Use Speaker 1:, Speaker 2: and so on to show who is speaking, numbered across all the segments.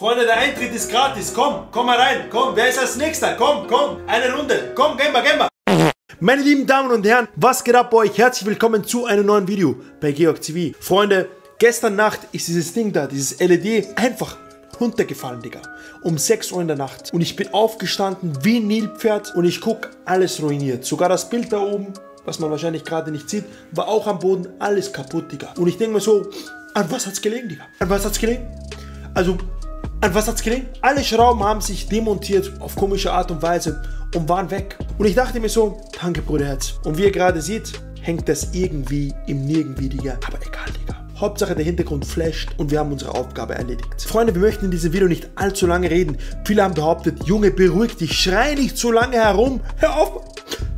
Speaker 1: Freunde, der Eintritt ist gratis. Komm, komm mal rein. Komm, wer ist als nächster? Komm, komm. Eine Runde. Komm, gehen wir, gehen wir. Meine lieben Damen und Herren, was geht ab bei euch? Herzlich willkommen zu einem neuen Video bei Georg TV. Freunde, gestern Nacht ist dieses Ding da, dieses LED, einfach runtergefallen, Digga. Um 6 Uhr in der Nacht. Und ich bin aufgestanden wie ein Nilpferd und ich guck, alles ruiniert. Sogar das Bild da oben, was man wahrscheinlich gerade nicht sieht, war auch am Boden, alles kaputt, Digga. Und ich denke mir so, an was hat's gelegen, Digga? An was hat's gelegen? Also, an was hat's gelegen? Alle Schrauben haben sich demontiert auf komische Art und Weise und waren weg. Und ich dachte mir so, danke Bruderherz. Und wie ihr gerade seht, hängt das irgendwie im Nirgendwie, Digga. Aber egal, Digga. Hauptsache der Hintergrund flasht und wir haben unsere Aufgabe erledigt. Freunde, wir möchten in diesem Video nicht allzu lange reden. Viele haben behauptet, Junge, beruhig dich, schrei nicht so lange herum. Hör auf,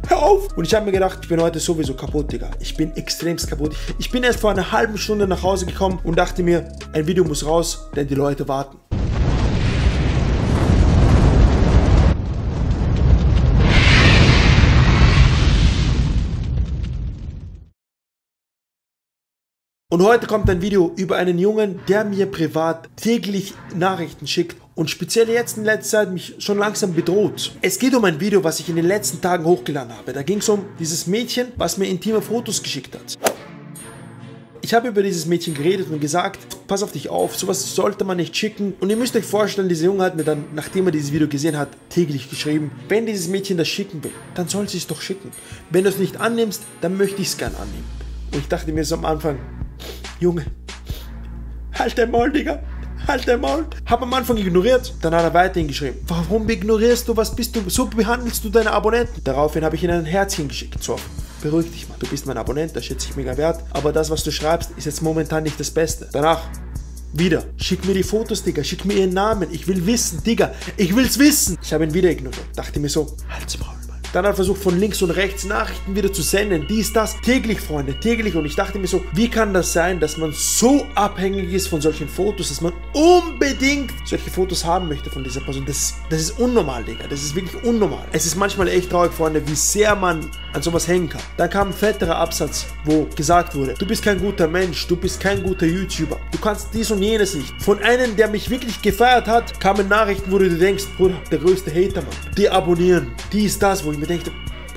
Speaker 1: hör auf. Und ich habe mir gedacht, ich bin heute sowieso kaputt, Digga. Ich bin extremst kaputt. Ich bin erst vor einer halben Stunde nach Hause gekommen und dachte mir, ein Video muss raus, denn die Leute warten. Und heute kommt ein Video über einen Jungen, der mir privat täglich Nachrichten schickt und speziell jetzt in letzter Zeit mich schon langsam bedroht. Es geht um ein Video, was ich in den letzten Tagen hochgeladen habe. Da ging es um dieses Mädchen, was mir intime Fotos geschickt hat. Ich habe über dieses Mädchen geredet und gesagt, pass auf dich auf, sowas sollte man nicht schicken. Und ihr müsst euch vorstellen, dieser Junge hat mir dann, nachdem er dieses Video gesehen hat, täglich geschrieben, wenn dieses Mädchen das schicken will, dann soll sie es doch schicken. Wenn du es nicht annimmst, dann möchte ich es gern annehmen. Und ich dachte mir so am Anfang, Junge, halt dein Maul, Digga. Halt dein Maul. Hab am Anfang ignoriert, dann hat er weiterhin geschrieben. Warum ignorierst du, was bist du, so behandelst du deine Abonnenten? Daraufhin habe ich ihm ein Herzchen geschickt. So, beruhig dich mal, du bist mein Abonnent, das schätze ich mega wert. Aber das, was du schreibst, ist jetzt momentan nicht das Beste. Danach, wieder. Schick mir die Fotos, Digga. Schick mir ihren Namen. Ich will wissen, Digga. Ich will's wissen. Ich habe ihn wieder ignoriert. Dachte mir so, halt's Maul. Dann hat er versucht von links und rechts Nachrichten wieder zu senden. Dies, das. Täglich, Freunde, täglich. Und ich dachte mir so, wie kann das sein, dass man so abhängig ist von solchen Fotos, dass man unbedingt solche Fotos haben möchte von dieser Person. Das, das ist unnormal, Digga. Das ist wirklich unnormal. Es ist manchmal echt traurig, Freunde, wie sehr man an sowas hängen kann. Dann kam ein fetterer Absatz, wo gesagt wurde, du bist kein guter Mensch, du bist kein guter YouTuber. Du kannst dies und jenes nicht. Von einem, der mich wirklich gefeiert hat, kamen Nachrichten, wo du dir denkst, Bruder, der größte Hater, Mann. Die abonnieren. Dies, das, wo ich mir denke,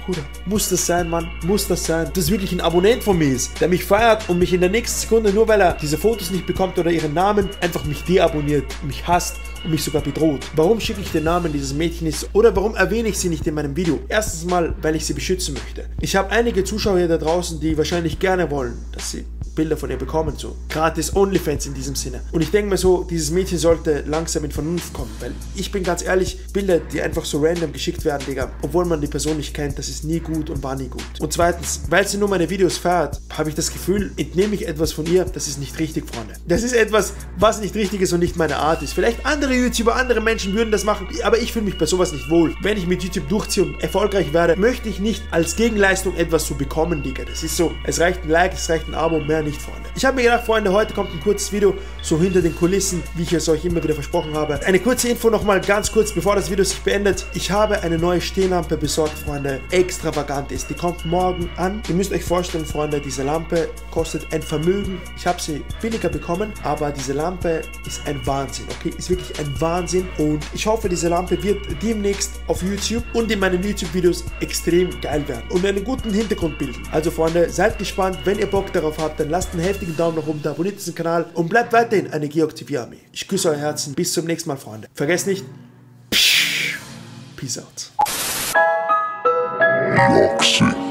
Speaker 1: Bruder, muss das sein, Mann? Muss das sein? Das ist wirklich ein Abonnent von mir ist, der mich feiert und mich in der nächsten Sekunde, nur weil er diese Fotos nicht bekommt oder ihren Namen, einfach mich deabonniert, mich hasst und mich sogar bedroht. Warum schicke ich den Namen dieses Mädchens oder warum erwähne ich sie nicht in meinem Video? Erstens mal, weil ich sie beschützen möchte. Ich habe einige Zuschauer hier da draußen, die wahrscheinlich gerne wollen, dass sie Bilder von ihr bekommen, so gratis Onlyfans in diesem Sinne. Und ich denke mir so, dieses Mädchen sollte langsam in Vernunft kommen, weil ich bin ganz ehrlich, Bilder, die einfach so random geschickt werden, Digga, obwohl man die Person nicht kennt, das ist nie gut und war nie gut. Und zweitens, weil sie nur meine Videos feiert, habe ich das Gefühl, entnehme ich etwas von ihr, das ist nicht richtig, Freunde. Das ist etwas, was nicht richtig ist und nicht meine Art ist. Vielleicht andere YouTuber, andere Menschen würden das machen, aber ich fühle mich bei sowas nicht wohl. Wenn ich mit YouTube durchziehe und erfolgreich werde, möchte ich nicht als Gegenleistung etwas zu bekommen, Digga. Das ist so, es reicht ein Like, es reicht ein Abo, mehr nicht, Freunde. Ich habe mir gedacht, Freunde, heute kommt ein kurzes Video, so hinter den Kulissen, wie ich es euch immer wieder versprochen habe. Eine kurze Info nochmal ganz kurz, bevor das Video sich beendet. Ich habe eine neue Stehlampe besorgt, Freunde. Extravagant ist. Die kommt morgen an. Ihr müsst euch vorstellen, Freunde, diese Lampe kostet ein Vermögen. Ich habe sie billiger bekommen, aber diese Lampe ist ein Wahnsinn, okay? Ist wirklich ein Wahnsinn und ich hoffe, diese Lampe wird demnächst auf YouTube und in meinen YouTube-Videos extrem geil werden und einen guten Hintergrund bilden. Also, Freunde, seid gespannt. Wenn ihr Bock darauf habt, dann lasst einen heftigen Daumen nach oben da, abonniert diesen Kanal und bleibt weiterhin eine Georg TV Armee. Ich küsse euer Herzen. Bis zum nächsten Mal, Freunde. Vergesst nicht, Peace out.
Speaker 2: Roxy.